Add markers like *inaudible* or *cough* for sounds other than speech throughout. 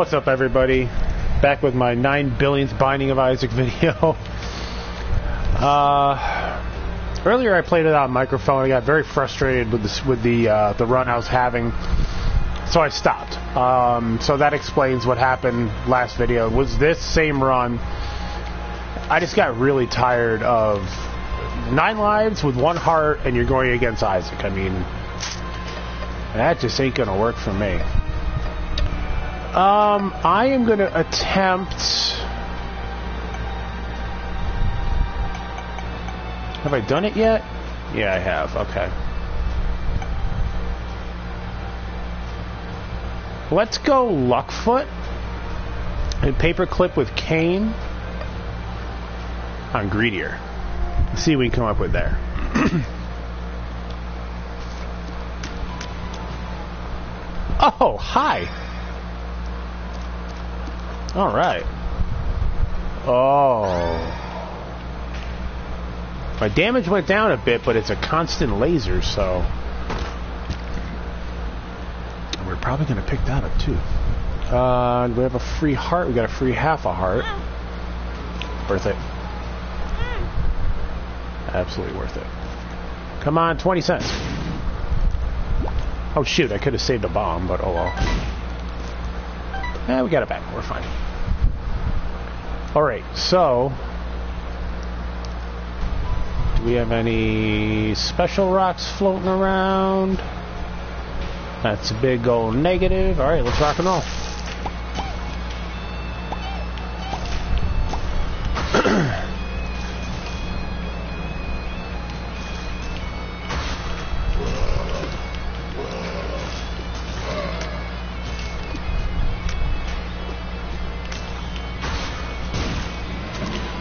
What's up, everybody? Back with my 9 billionth Binding of Isaac *laughs* video. Uh, earlier I played it on microphone. I got very frustrated with, this, with the, uh, the run I was having, so I stopped. Um, so that explains what happened last video. It was this same run. I just got really tired of nine lives with one heart, and you're going against Isaac. I mean, that just ain't gonna work for me. Um, I am gonna attempt. Have I done it yet? Yeah, I have. Okay. Let's go Luckfoot and Paperclip with Cain on Greedier. Let's see what we can come up with there. *clears throat* oh, hi. All right. Oh. My damage went down a bit, but it's a constant laser, so... We're probably going to pick that up, too. Uh, we have a free heart. We got a free half a heart. Worth it. Absolutely worth it. Come on, 20 cents. Oh, shoot, I could have saved a bomb, but oh well. Eh, we got it back. We're fine. Alright, so... Do we have any special rocks floating around? That's a big old negative. Alright, let's rock and roll.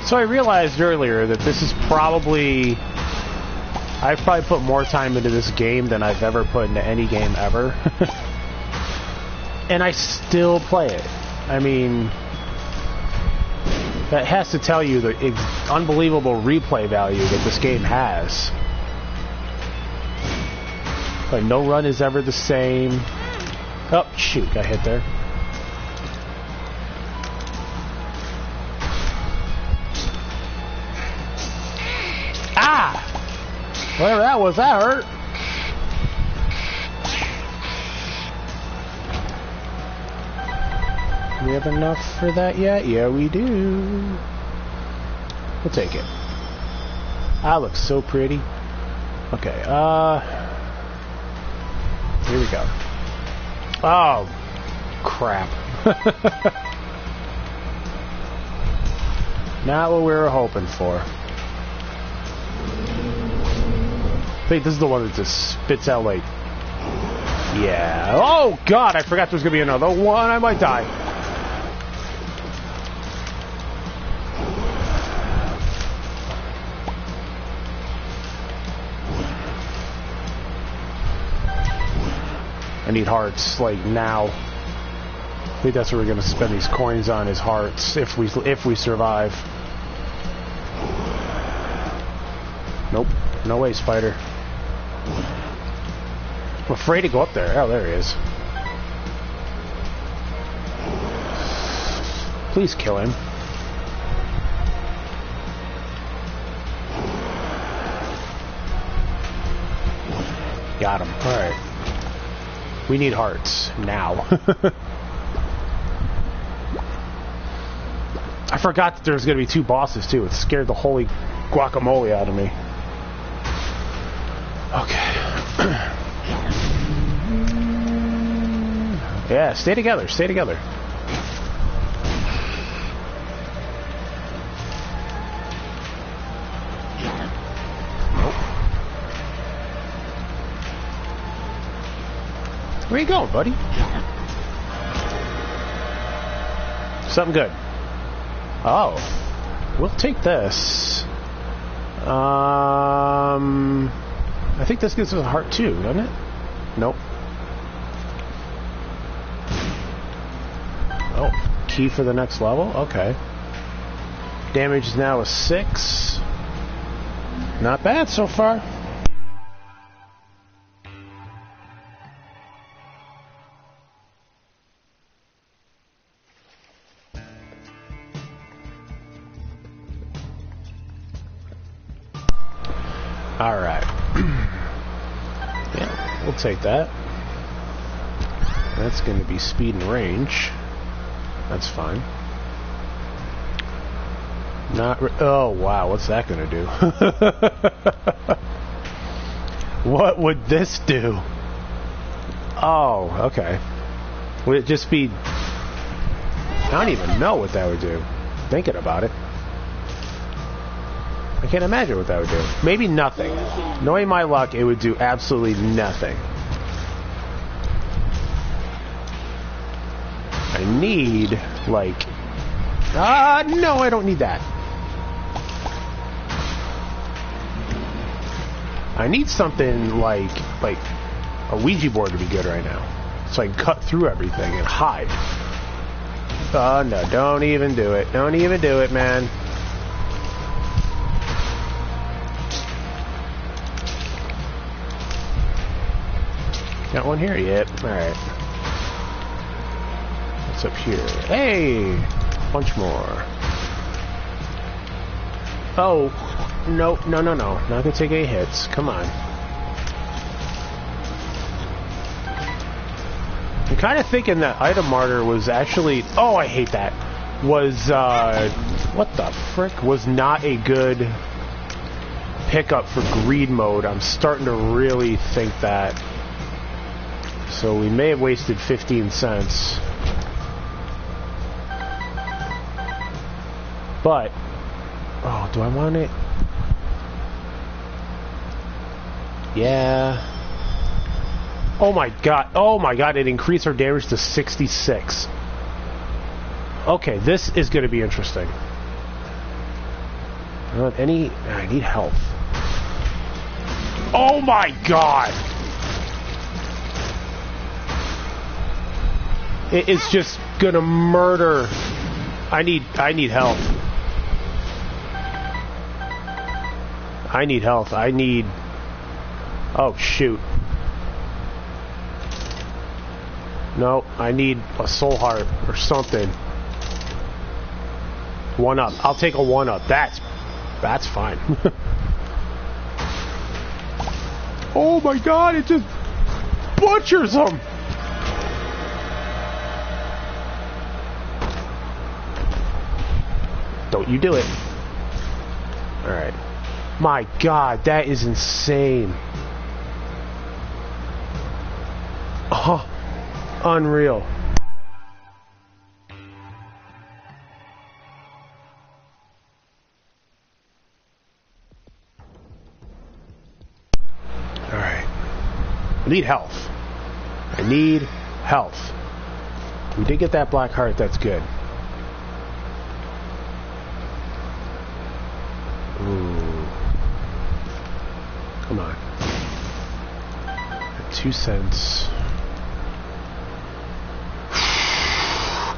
So I realized earlier that this is probably... I've probably put more time into this game than I've ever put into any game ever. *laughs* and I still play it. I mean... That has to tell you the unbelievable replay value that this game has. Like, no run is ever the same. Oh, shoot, got hit there. Whatever that was, that hurt. We have enough for that yet? Yeah, we do. We'll take it. I look so pretty. Okay, uh... Here we go. Oh, crap. *laughs* Not what we were hoping for. Think this is the one that just spits out like... Yeah. Oh, God, I forgot there's going to be another one. I might die. I need hearts, like, now. I think that's what we're going to spend these coins on, is hearts, if we, if we survive. Nope. No way, spider. I'm afraid to go up there. Oh, there he is. Please kill him. Got him. Alright. We need hearts. Now. *laughs* I forgot that there was going to be two bosses, too. It scared the holy guacamole out of me. Yeah, stay together. Stay together. Where you going, buddy? Something good. Oh. We'll take this. Um... I think this gives us a heart too, doesn't it? Nope. for the next level? Okay. Damage is now a 6. Not bad so far. Alright. *clears throat* yeah, we'll take that. That's going to be speed and range. That's fine. Not oh wow, what's that to do? *laughs* what would this do? Oh, okay. Would it just be... I don't even know what that would do. Thinking about it. I can't imagine what that would do. Maybe nothing. Knowing my luck, it would do absolutely nothing. Need, like... Ah, uh, no, I don't need that. I need something like, like a Ouija board to be good right now. So I can cut through everything and hide. Oh, no, don't even do it. Don't even do it, man. Got one here yet? Alright. What's up here? Hey! Bunch more. Oh, no, no, no, no. Not gonna take any hits. Come on. I'm kind of thinking that Item Martyr was actually... Oh, I hate that. Was, uh... What the frick? Was not a good pickup for greed mode. I'm starting to really think that. So we may have wasted 15 cents. But... Oh, do I want it? Yeah. Oh my god. Oh my god, it increased our damage to 66. Okay, this is going to be interesting. I don't have any... I need health. Oh my god! It is just gonna murder... I need... I need health. I need health. I need... Oh, shoot. No, I need a soul heart or something. One up. I'll take a one up. That's that's fine. *laughs* oh my god, it just butchers them. Don't you do it. Alright. My god, that is insane. Oh. Unreal. Alright. I need health. I need health. We did get that black heart, that's good. Oh, Come on. Two cents.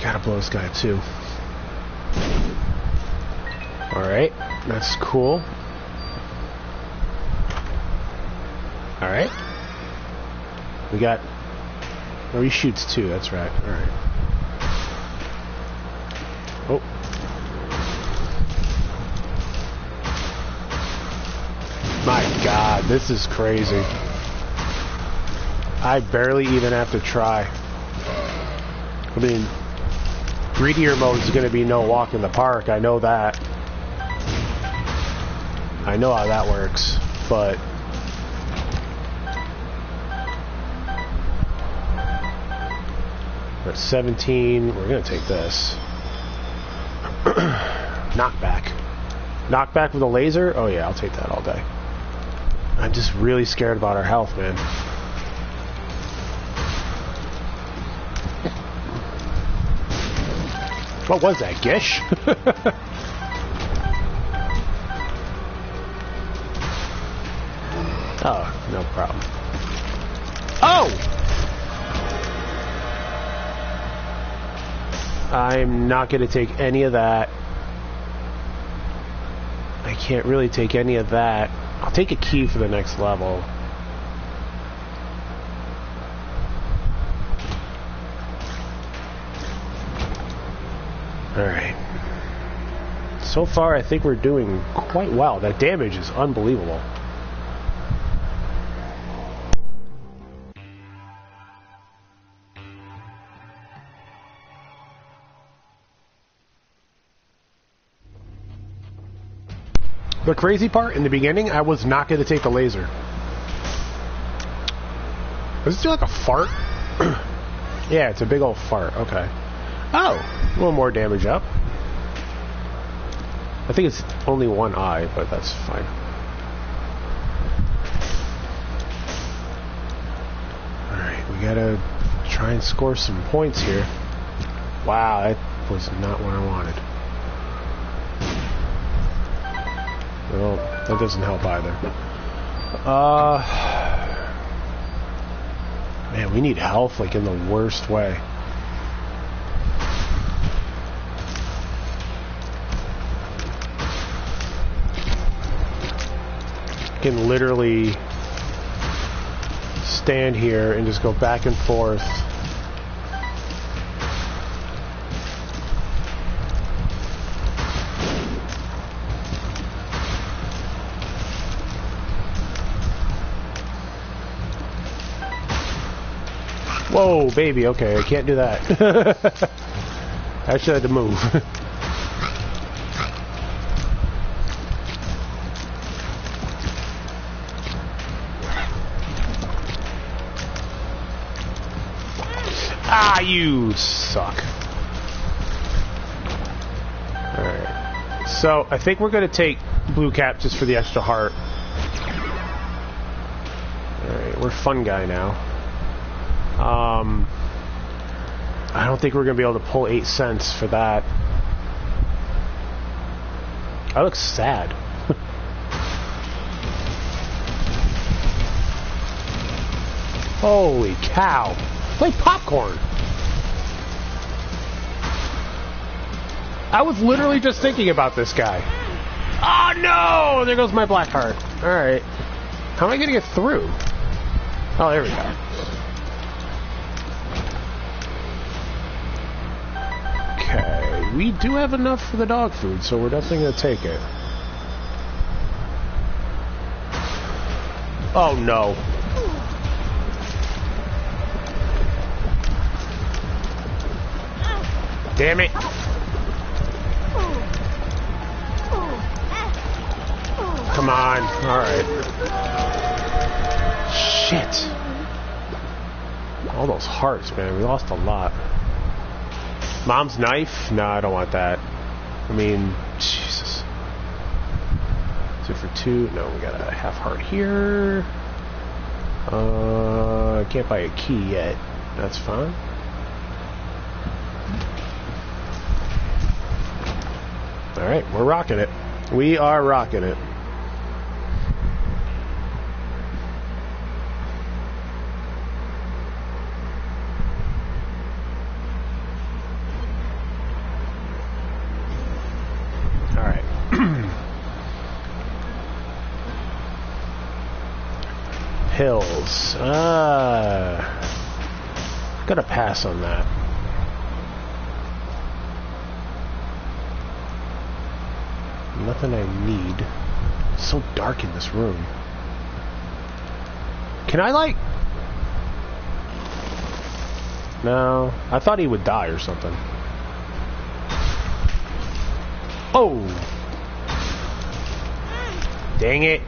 Gotta blow this guy too. Alright, that's cool. Alright. We got... Oh, he shoots too, that's right. Alright. My god, this is crazy. I barely even have to try. I mean, greedier mode is going to be no walk in the park. I know that. I know how that works, but we're at 17. We're going to take this. *clears throat* Knockback. Knockback with a laser? Oh yeah, I'll take that all day. I'm just really scared about our health, man. What was that, Gish? *laughs* oh, no problem. Oh! I'm not going to take any of that. I can't really take any of that. I'll take a key for the next level. Alright. So far, I think we're doing quite well. That damage is unbelievable. The crazy part in the beginning, I was not going to take the laser. Does it do like a fart? *clears throat* yeah, it's a big old fart. Okay. Oh, a little more damage up. I think it's only one eye, but that's fine. Alright, we gotta try and score some points here. Wow, that was not what I wanted. Well, that doesn't help either. Uh, man, we need health like in the worst way. can literally stand here and just go back and forth. Whoa, baby, okay, I can't do that. *laughs* I should have to move. *laughs* Ah, you suck. Alright. So, I think we're going to take Blue Cap just for the extra heart. Alright, we're Fun Guy now. Um, I don't think we're going to be able to pull 8 cents for that. I look sad. *laughs* Holy cow. Like popcorn. I was literally just thinking about this guy. Oh no! There goes my black heart. Alright. How am I gonna get through? Oh, there we go. We do have enough for the dog food, so we're definitely gonna take it. Oh no. Damn it. Come on. Alright. Shit. All those hearts, man. We lost a lot. Mom's knife? No, I don't want that. I mean, Jesus. Two for two. No, we got a half heart here. Uh, I can't buy a key yet. That's fine. Alright, we're rocking it. We are rocking it. pills. Ah. Gotta pass on that. Nothing I need. It's so dark in this room. Can I, like... No. I thought he would die or something. Oh! Dang it.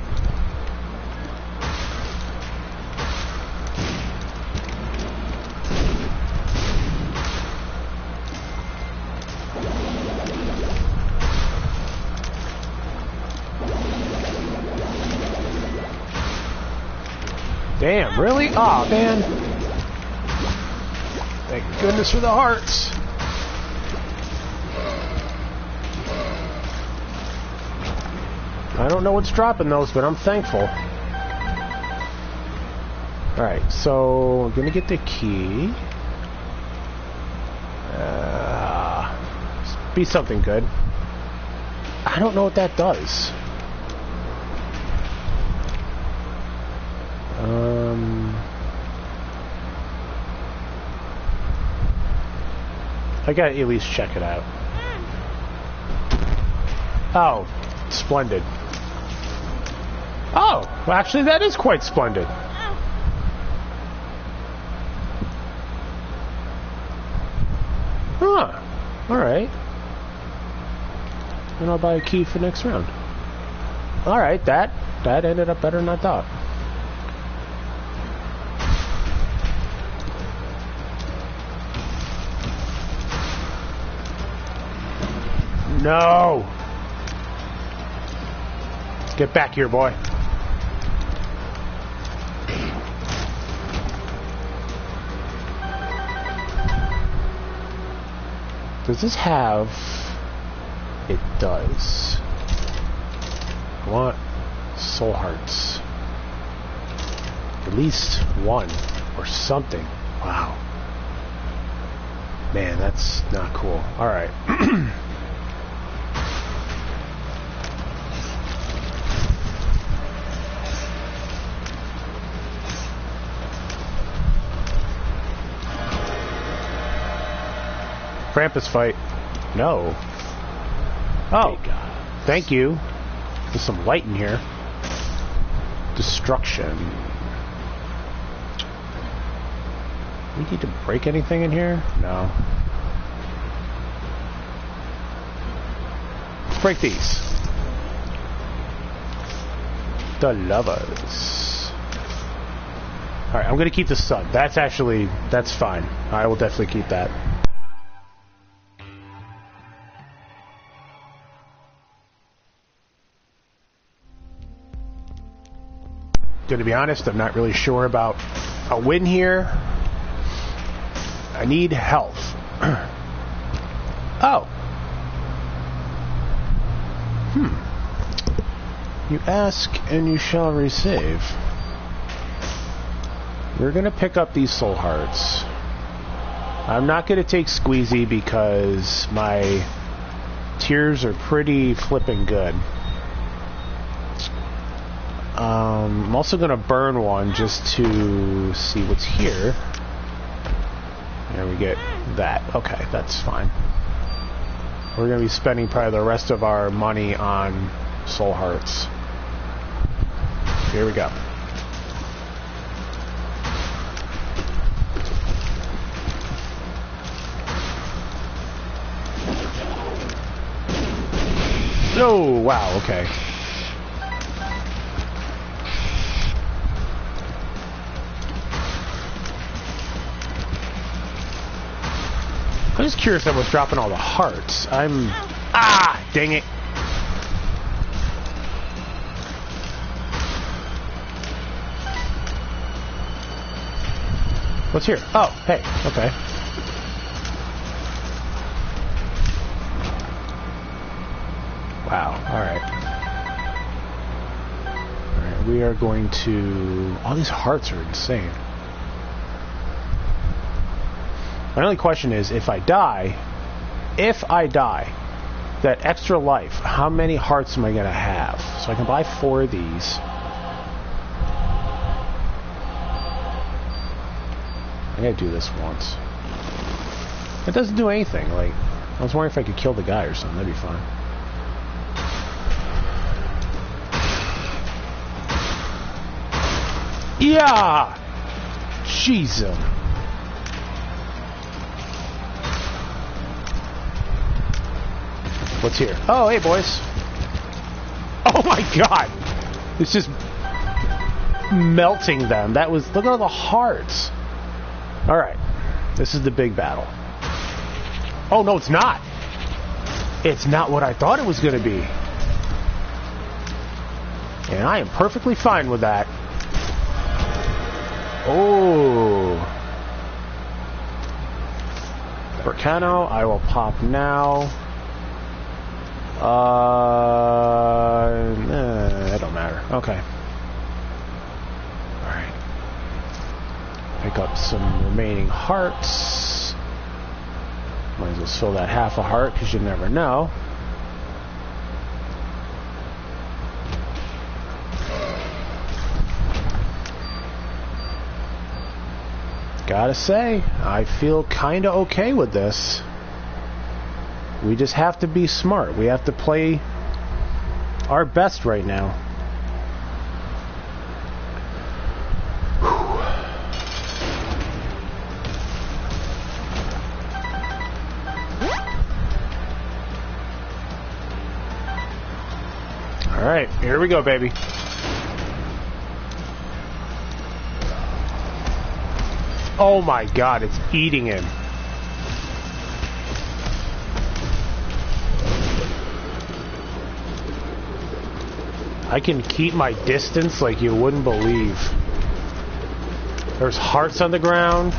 Really? Aw, oh, man. Thank goodness for the hearts. I don't know what's dropping those, but I'm thankful. Alright, so I'm going to get the key. Uh, be something good. I don't know what that does. I gotta at least check it out. Oh, splendid. Oh, well, actually, that is quite splendid. Huh. Alright. And I'll buy a key for next round. alright, that, that ended up better than I thought. No! Get back here, boy. Does this have... It does. I want soul hearts. At least one or something. Wow. Man, that's not cool. Alright. *clears throat* Krampus fight. No. Oh. Thank you. There's some light in here. Destruction. We need to break anything in here? No. Let's break these. The lovers. Alright, I'm gonna keep the sun. That's actually, that's fine. I will definitely keep that. To be honest. I'm not really sure about a win here. I need health. *clears throat* oh. Hmm. You ask and you shall receive. We're going to pick up these soul hearts. I'm not going to take Squeezy because my tears are pretty flipping good. Um, I'm also going to burn one just to see what's here. There we get that. Okay, that's fine. We're going to be spending probably the rest of our money on soul hearts. Here we go. Oh, wow, okay. I'm just curious about was dropping all the hearts. I'm... Ah! Dang it. What's here? Oh, hey, okay. Wow, alright. Alright, we are going to... All these hearts are insane. My only question is, if I die, if I die, that extra life, how many hearts am I going to have? So I can buy four of these. I gotta do this once. It doesn't do anything. Like, I was wondering if I could kill the guy or something. That'd be fine. Yeah! Jesus. What's here? Oh, hey, boys. Oh, my God. It's just melting them. That was... Look at all the hearts. All right. This is the big battle. Oh, no, it's not. It's not what I thought it was going to be. And I am perfectly fine with that. Oh. Berkano, I will pop now. Uh, eh, it don't matter. Okay. Alright. Pick up some remaining hearts. Might as well fill that half a heart, because you never know. Gotta say, I feel kinda okay with this. We just have to be smart. We have to play our best right now. Alright, here we go, baby. Oh my god, it's eating him. I can keep my distance like you wouldn't believe. There's hearts on the ground.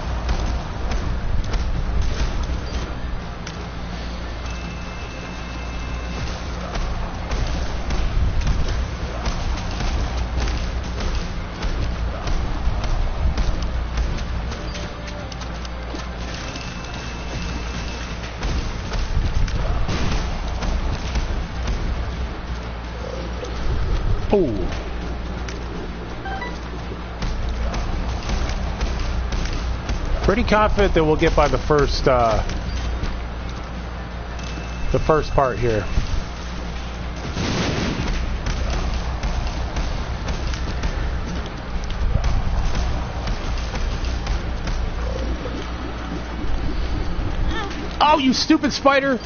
Confident that we'll get by the first, uh, the first part here. Oh, you stupid spider!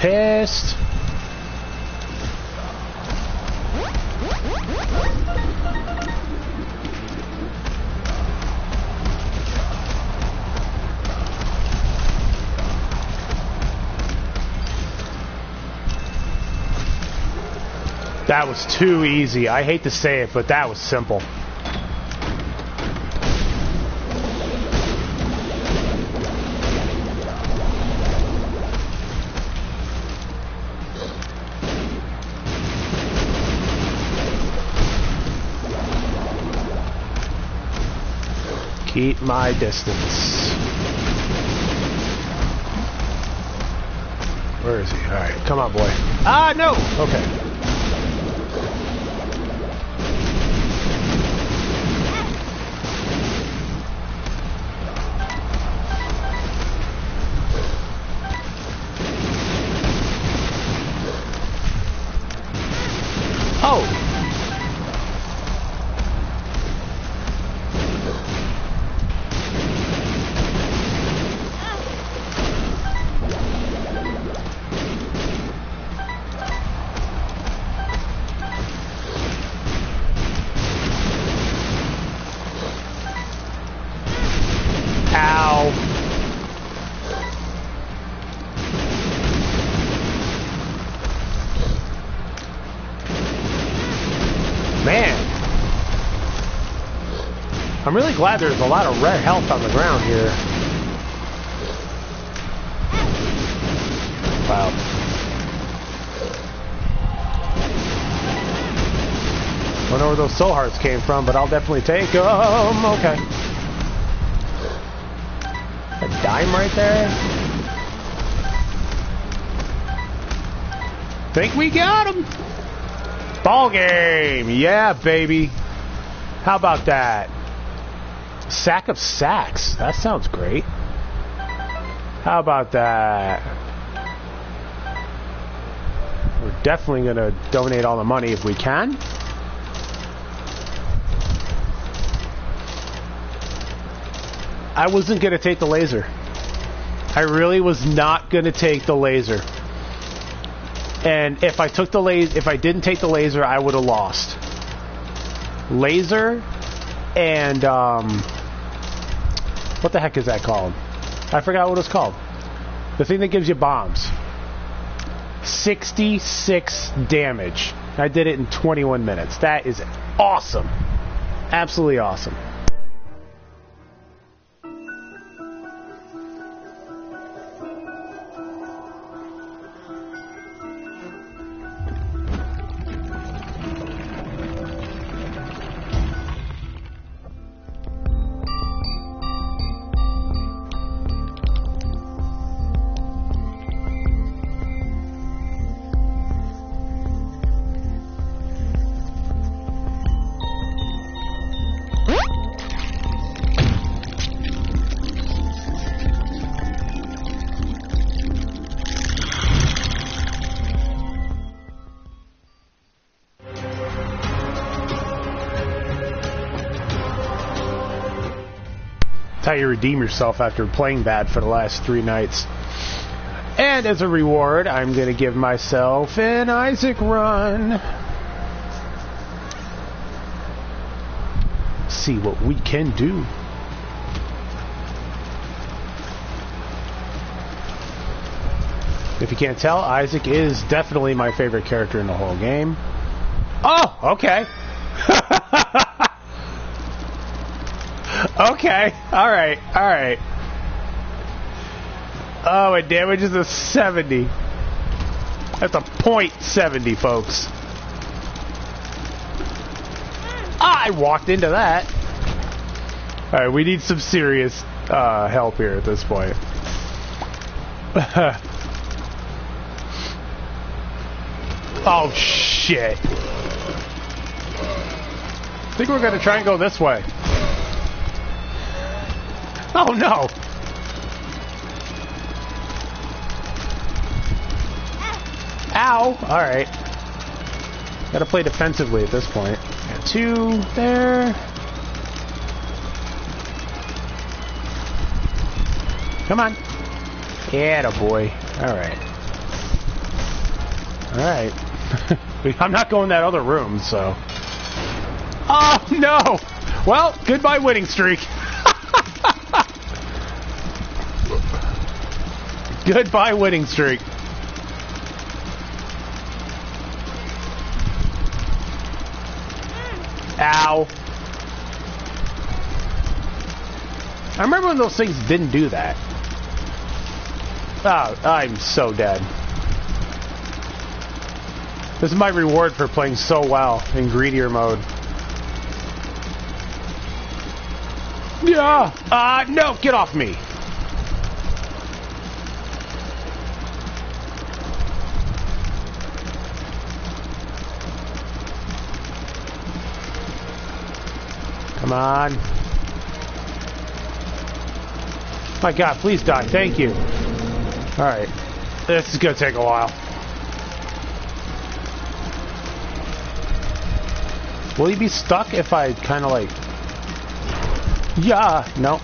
Pissed. That was too easy. I hate to say it, but that was simple. Keep my distance. Where is he? Alright, come on, boy. Ah, no! Okay. I'm really glad there's a lot of red health on the ground here. Wow. Don't know where those soul hearts came from, but I'll definitely take them. Okay. A dime right there? Think we got him. Ball game. Yeah, baby. How about that? Sack of sacks. That sounds great. How about that? We're definitely going to donate all the money if we can. I wasn't going to take the laser. I really was not going to take the laser. And if I took the laser, if I didn't take the laser, I would have lost. Laser and um, what the heck is that called? I forgot what it's called. The thing that gives you bombs. 66 damage. I did it in 21 minutes. That is awesome. Absolutely awesome. You redeem yourself after playing bad for the last three nights. And as a reward, I'm going to give myself an Isaac run. See what we can do. If you can't tell, Isaac is definitely my favorite character in the whole game. Oh, okay. *laughs* okay, alright, alright. Oh, it damages a 70. That's a point 70, folks. I walked into that. Alright, we need some serious uh, help here at this point. *laughs* oh, shit. I think we're going to try and go this way. *laughs* Oh, no. Ow! Alright. Gotta play defensively at this point. Got two there. Come on. Yeah, boy. Alright. Alright. *laughs* I'm not going that other room, so. Oh, no! Well, goodbye winning streak. *laughs* goodbye winning streak. Ow. I remember when those things didn't do that. Oh, I'm so dead. This is my reward for playing so well in greedier mode. Yeah! Uh, no, get off me! Come on. My god, please die. Thank you. Alright. This is gonna take a while. Will he be stuck if I kind of like... Yeah, no.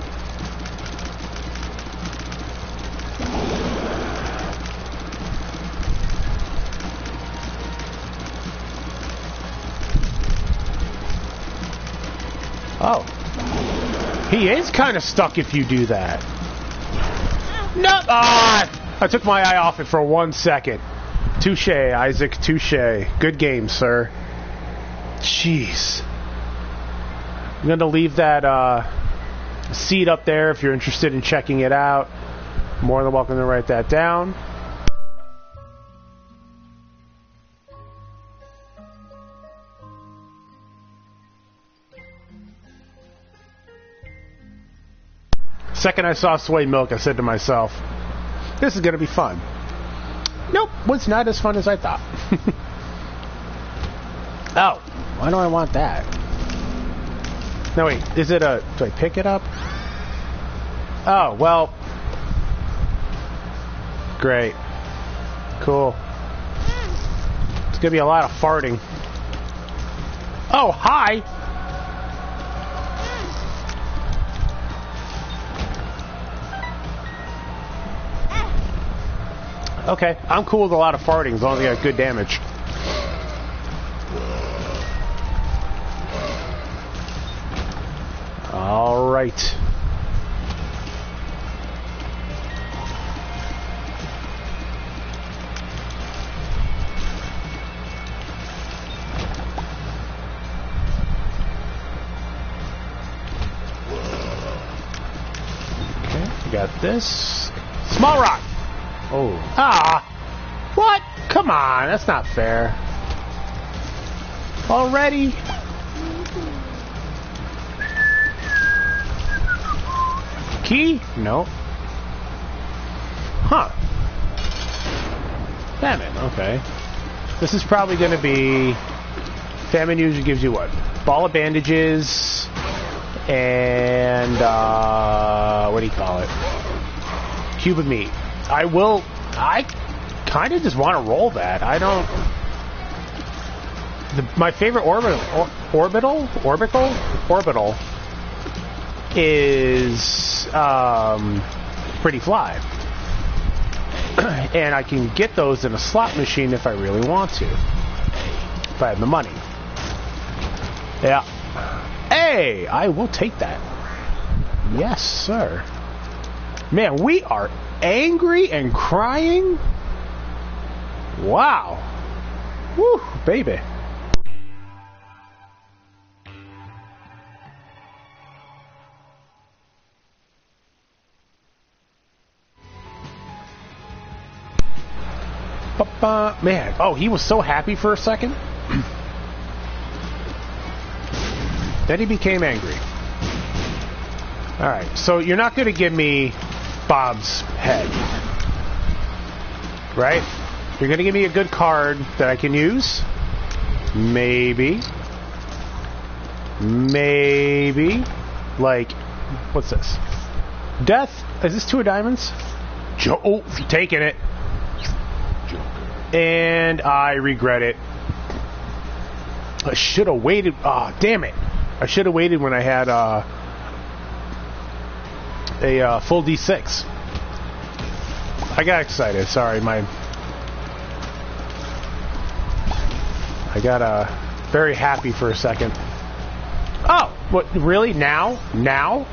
He is kind of stuck if you do that. No! Ah! I took my eye off it for one second. Touche, Isaac. Touche. Good game, sir. Jeez. I'm going to leave that uh, up there if you're interested in checking it out. More than welcome to write that down. Second I saw soy milk, I said to myself, this is going to be fun. Nope, was not as fun as I thought. *laughs* oh, why do I want that? No, wait, is it a... Do I pick it up? Oh, well... Great. Cool. It's going to be a lot of farting. Oh, hi! Okay, I'm cool with a lot of farting as long as I got good damage. All right. Okay, got this. Small rock. Oh. Ah! What? Come on, that's not fair. Already? Key? No. Huh. Famine. okay. This is probably going to be... Famine usually gives you what? Ball of bandages and uh, what do you call it? Cube of meat. I will. I kind of just want to roll that. I don't. The, my favorite orbital, or, orbital, orbital, orbital is um, pretty fly. *clears throat* and I can get those in a slot machine if I really want to. If I have the money. Yeah. Hey, I will take that. Yes, sir. Man, we are angry and crying. Wow. Woo, baby. Man, oh, he was so happy for a second. *clears throat* then he became angry. Alright, so you're not going to give me Bob's head. Right? You're going to give me a good card that I can use? Maybe. Maybe. Like, what's this? Death? Is this two of diamonds? Jo- oh, taking it. And I regret it. I should have waited. Ah, oh, damn it. I should have waited when I had uh, a uh, full D6. I got excited. Sorry, my. I got uh, very happy for a second. Oh, what? Really? Now? Now?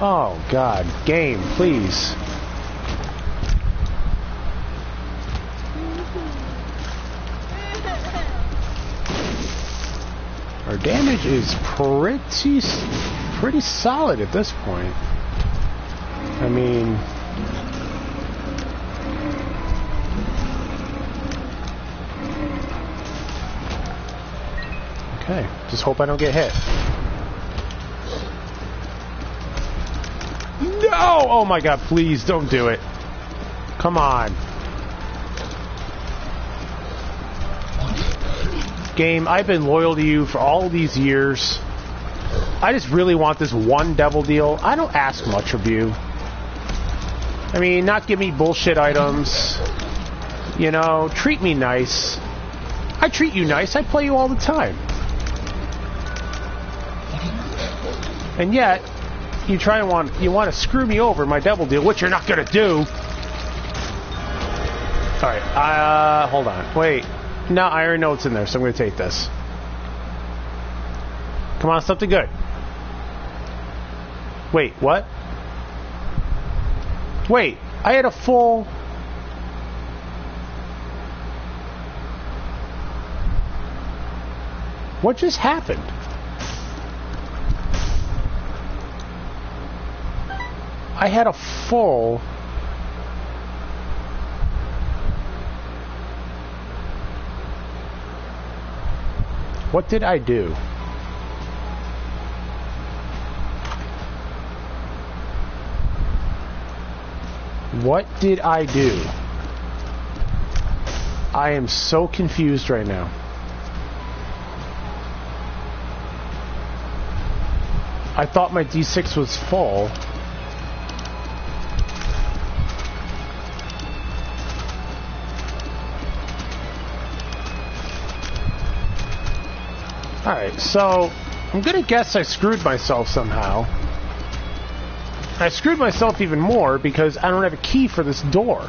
Oh, God. Game, please. Our damage is pretty, pretty solid at this point. I mean... Okay, just hope I don't get hit. No! Oh my god, please don't do it. Come on. Game, I've been loyal to you for all these years. I just really want this one devil deal. I don't ask much of you. I mean, not give me bullshit items. You know, treat me nice. I treat you nice. I play you all the time. And yet, you try and want you want to screw me over my devil deal, which you're not gonna do. All right, uh, hold on, wait. No, I already know what's in there, so I'm to take this. Come on, something good. Wait, what? Wait, I had a full... What just happened? I had a full... What did I do? What did I do? I am so confused right now. I thought my D6 was full. Alright, so I'm gonna guess I screwed myself somehow. I screwed myself even more because I don't have a key for this door.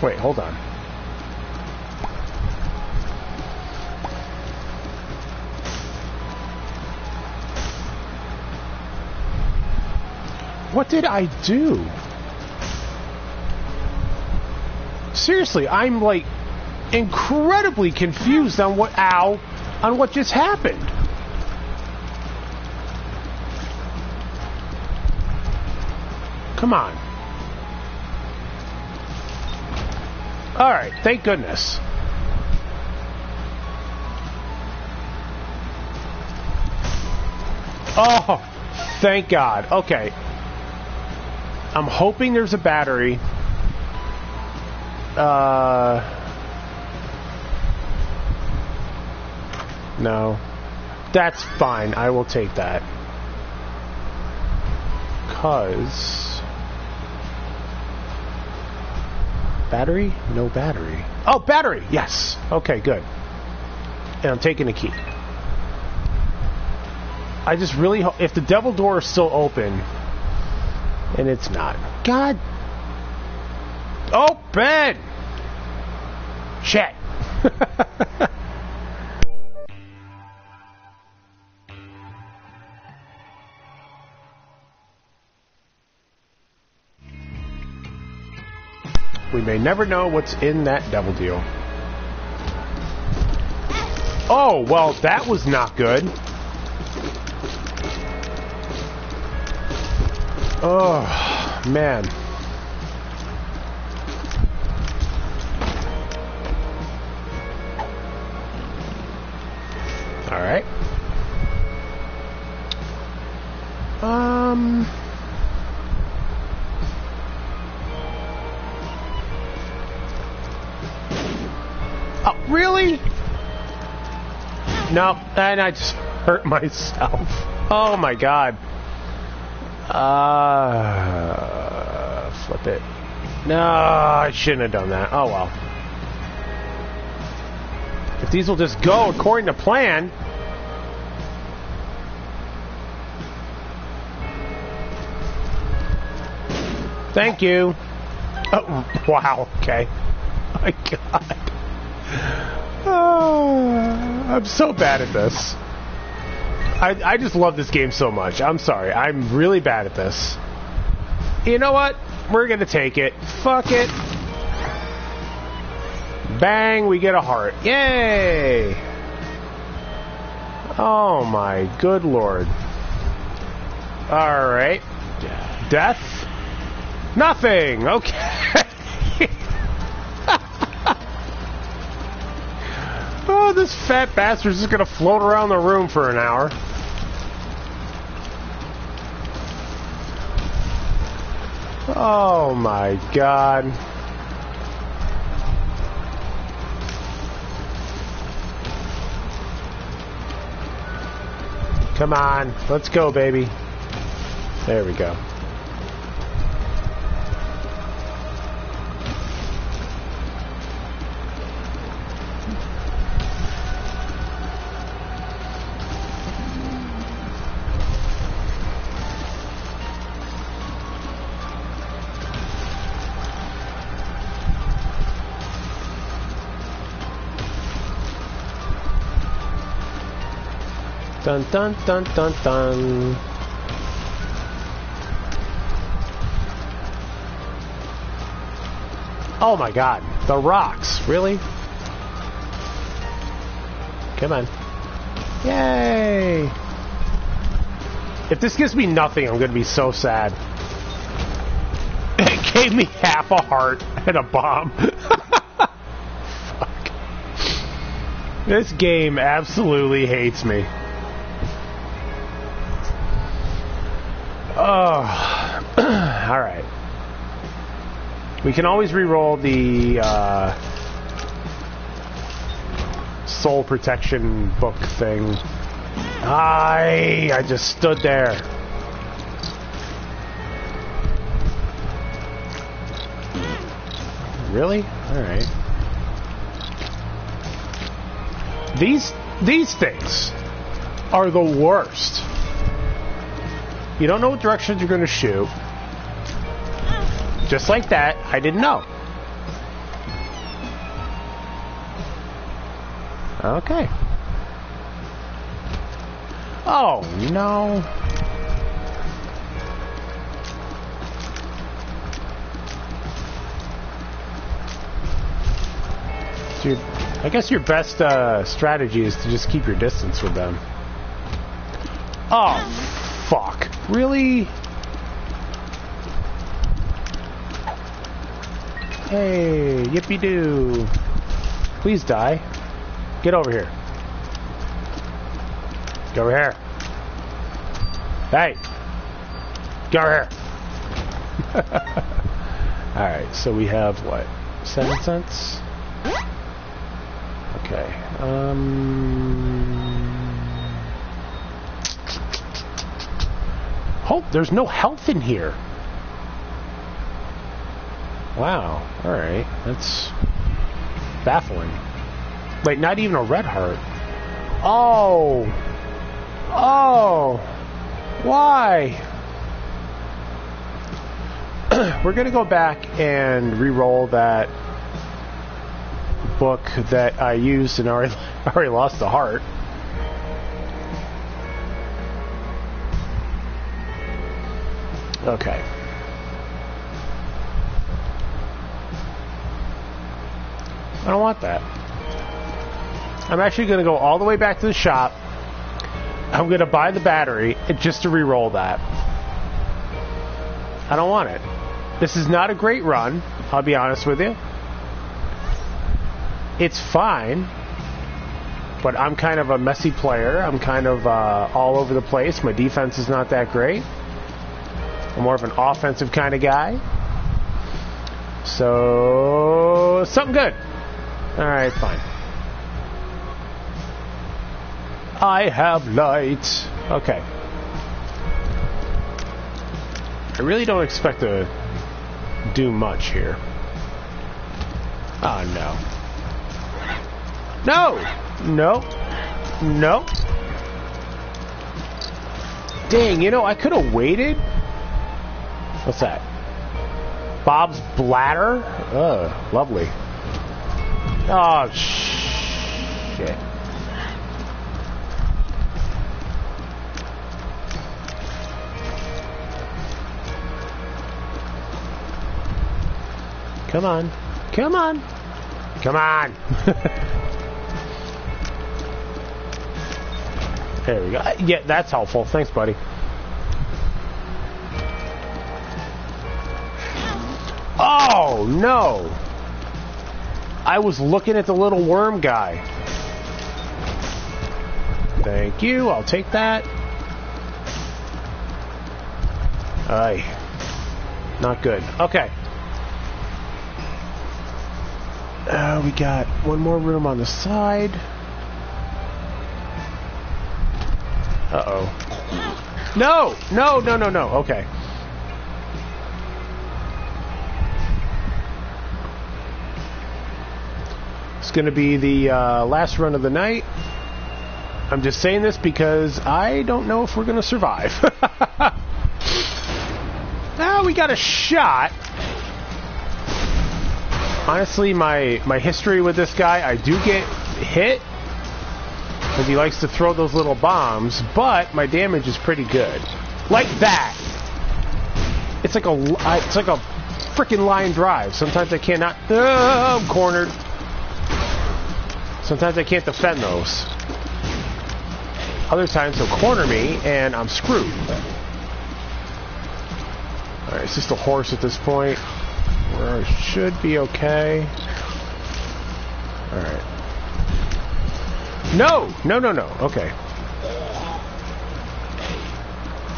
Wait, hold on. What did I do? Seriously, I'm like incredibly confused on what ow on what just happened. Come on. All right, thank goodness. Oh, thank God. Okay. I'm hoping there's a battery. Uh No. That's fine. I will take that. Cause... Battery? No battery. Oh, battery! Yes! Okay, good. And I'm taking the key. I just really hope if the devil door is still open, and it's not. God. Open. Shit. *laughs* we may never know what's in that devil deal. Oh, well, that was not good. Oh, man. All right. Um. No, and I just hurt *laughs* myself. Oh my god. Uh, flip it. No, I shouldn't have done that. Oh well. If these will just go according to plan. Thank you. Oh, *laughs* wow, okay. My god. *laughs* Oh, I'm so bad at this. I, I just love this game so much. I'm sorry. I'm really bad at this. You know what? We're going to take it. Fuck it. Bang, we get a heart. Yay! Oh my good lord. Alright. Death? Nothing! Okay. *laughs* this fat bastard's just gonna float around the room for an hour. Oh my god. Come on, let's go, baby. There we go. Dun dun dun dun dun. Oh my god, the rocks, really? Come on. Yay! If this gives me nothing, I'm gonna be so sad. *laughs* It gave me half a heart and a bomb. *laughs* Fuck. This game absolutely hates me. Oh, *clears throat* all right. We can always re-roll the uh, soul protection book thing. I I just stood there. Really? All right. These these things are the worst. You don't know what directions you're going to shoot. Just like that, I didn't know. Okay. Oh, no. Dude, I guess your best uh, strategy is to just keep your distance with them. Oh, fuck. Really? Hey, yippee doo. Please die. Get over here. Get over here. Hey. Get over here. *laughs* Alright, so we have what? Seven cents? Okay. Um. Hope there's no health in here. Wow. Alright. That's baffling. Wait, not even a red heart. Oh. Oh, why? *clears throat* We're gonna go back and re-roll that book that I used and already *laughs* already lost the heart. Okay. I don't want that. I'm actually going to go all the way back to the shop. I'm going to buy the battery just to re-roll that. I don't want it. This is not a great run, I'll be honest with you. It's fine, but I'm kind of a messy player. I'm kind of uh, all over the place. My defense is not that great. I'm more of an offensive kind of guy. So, something good. Alright, fine. I have light. Okay. I really don't expect to do much here. Oh, no. No! No. No. Dang, you know, I could have waited. What's that? Bob's bladder? Ugh, lovely. Oh, shit. Come on. Come on. Come on. *laughs* there we go. Uh, Yeah, that's helpful. Thanks, buddy. No. I was looking at the little worm guy. Thank you. I'll take that. Aye. Not good. Okay. Uh, we got one more room on the side. Uh-oh. No! No, no, no, no. Okay. Going to be the uh, last run of the night. I'm just saying this because I don't know if we're going to survive. now *laughs* we got a shot. Honestly, my, my history with this guy, I do get hit because he likes to throw those little bombs, but my damage is pretty good. Like that. It's like a it's like a freaking line drive. Sometimes I cannot. Oh, I'm cornered. Sometimes I can't defend those. Other times he'll corner me and I'm screwed. Alright, it's just a horse at this point. Where I should be okay. Alright. No! No, no, no. Okay.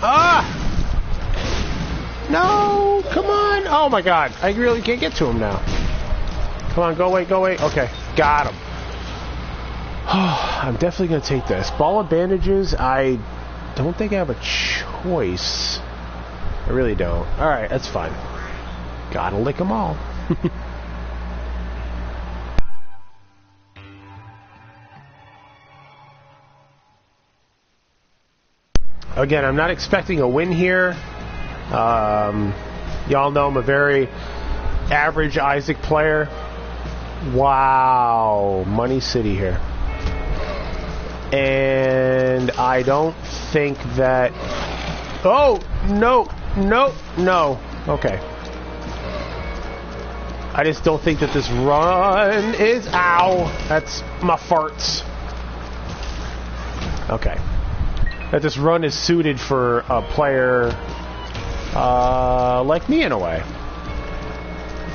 Ah! No! Come on! Oh my god. I really can't get to him now. Come on, go away, go away. Okay. Got him. *sighs* I'm definitely going to take this. Ball of bandages, I don't think I have a choice. I really don't. Alright, that's fine. Gotta lick them all. *laughs* Again, I'm not expecting a win here. Um, y'all know I'm a very average Isaac player. Wow, Money City here. And I don't think that. Oh, no, no, no. Okay. I just don't think that this run is. Ow! That's my farts. Okay. That this run is suited for a player uh, like me in a way.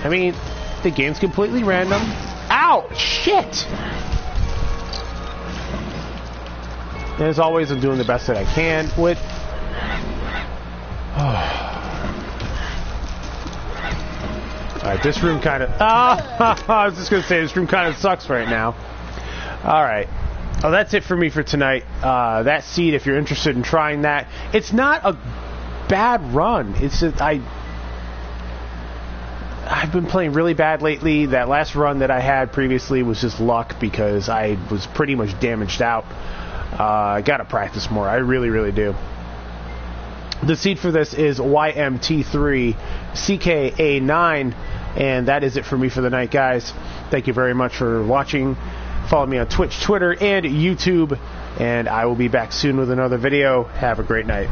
I mean, the game's completely random. Ow! Shit! And as always, I'm doing the best that I can with. *sighs* Alright, this room kind of. Ah! I was just going to say, this room kind of sucks right now. Alright. Oh, that's it for me for tonight. Uh, that seed, if you're interested in trying that, it's not a bad run. It's I. I've been playing really bad lately. That last run that I had previously was just luck because I was pretty much damaged out. Uh, I gotta practice more. I really, really do. The seed for this is YMT3CKA9, and that is it for me for the night, guys. Thank you very much for watching. Follow me on Twitch, Twitter, and YouTube, and I will be back soon with another video. Have a great night.